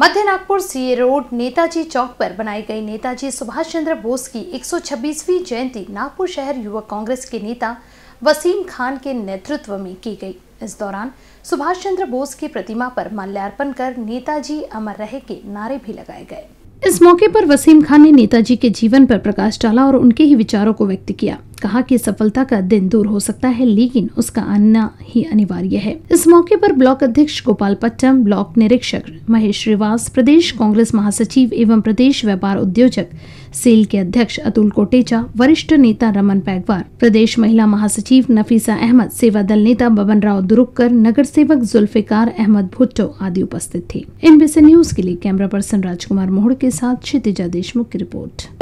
मध्य Nagpur CA road Netaji चौक पर बनाई गई नेताजी सुभाष चंद्र बोस की 126वीं जयंती नागपुर शहर युवक कांग्रेस के नेता वसीम खान के नेतृत्व में की गई। इस दौरान सुभाष चंद्र बोस की प्रतिमा पर माल्यार्पण कर नेताजी अमर रहे के नारे भी लगाए गए। इस मौके पर वसीम खान ने नेताजी के जीवन पर प्रकाश डाला और उनके ही विचारों को व्यक्त किया। कहा कि सफलता का दिन दूर हो सकता है, लेकिन उसका आना ही अनिवार्य है। इस मौके पर ब्लॉक अध्यक्ष गोपाल पट्टम, ब्लॉक निरीक्षक महेश श्रीवास, प्रदेश कांग्रेस महासचिव एवं प्रदेश व्यापार उद्योजक सेल के अध्यक्ष अतुल कोटेचा, वरिष्ठ नेता रमन पैगवार, प्रदेश महिला महासचिव नफीसा अहमद, सेवा दल नेता बबन राव दुरुक्कर, नगर सेवक जुल्फिकार अहमद भुट्टो आदि उपस्थित थे। इन न्यूज़ के लिए कैमरा पर्सन राजकुमार मोहड़ के साथ क्षितिजा देशमुख की रिपोर्ट।